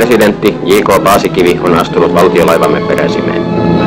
presidentti J.K. Paasikivi on astunut valtiolaivamme peräsimeen.